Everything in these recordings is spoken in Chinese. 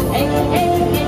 hey, hey, hey.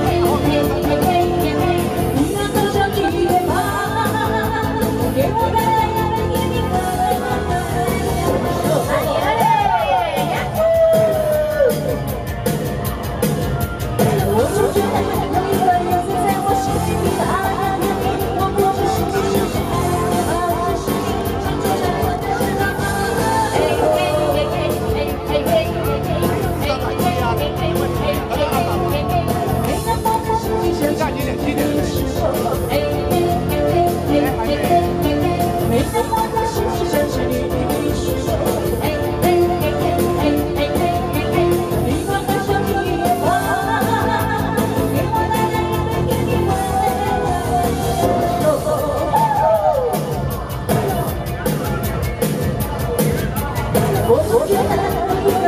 我 昨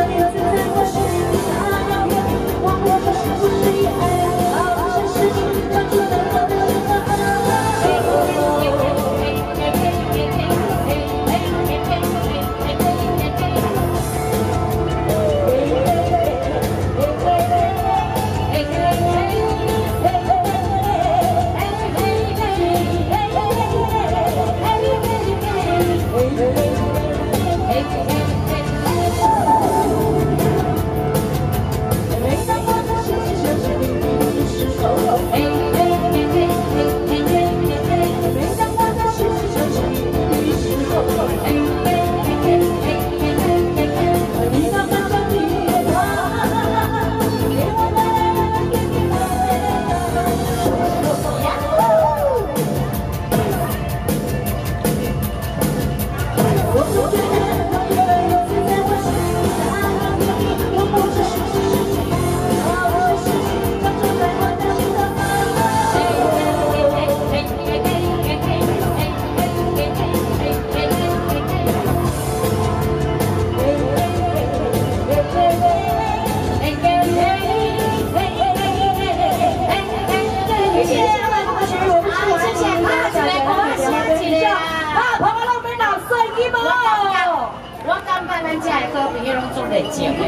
咱这好朋友拢做热情的，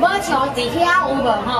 无像伫遐有无吼？